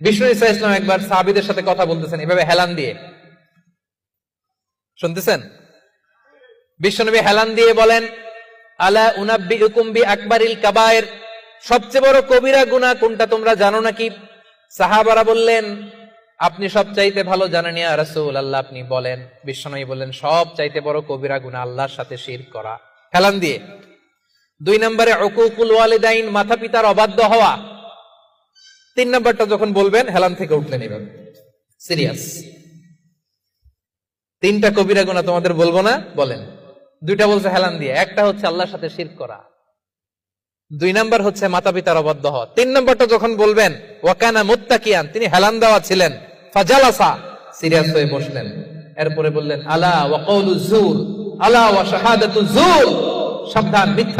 বিষ্ণু ইসা ইসলাম একবার সাহাবিদের সাথে কথা বলতেছেন, এভাবে হেলান দিয়ে। শুনতেছেন? বিশ্বনবী হেলান দিয়ে বলেন, আলা উনাব্বি উকুম্বি আকবরিল কাবায়ের সবচেয়ে বড় কবিরা গুনাহ কোনটা তোমরা জানো নাকি? সাহাবারা বললেন, আপনি সব চাইতে ভালো জানেন ইয়া আল্লাহ আপনি বলেন। বিশ্বনবী বললেন সব চাইতে বড় কবিরা গুনাহ আল্লাহর সাথে শির করা। হেলান দিয়ে। দুই নম্বরে, উকুকুল ওয়ালিদাইন মাতা পিতার অবাধ্য হওয়া। তিন নম্বরটা যখন বলবেন, হেলান থেকে উঠলেন এভাবে সিরিয়াস। তিনটা কবিরা গুণা তোমাদের বলব না, বলেন। দুইটা বলছে হেলান দিয়ে, একটা হচ্ছে আল্লাহর সাথে শির করা। দুই নাম্বার হচ্ছে মাতা পিতার অবাধ্য হওয়া। তিন নম্বরটা যখন বলবেন, ওয়াকানা মুত্তাকিয়ান, তিনি হেলান দেওয়া ছিলেন, ফাজালাসা, সিরিয়াস হয়ে বসলেন। এরপরে বললেন, আলা ওয়াকাউলু জুর, আলা ওয়া শাহাদাতু জুর, সাবধান, মিথ্যা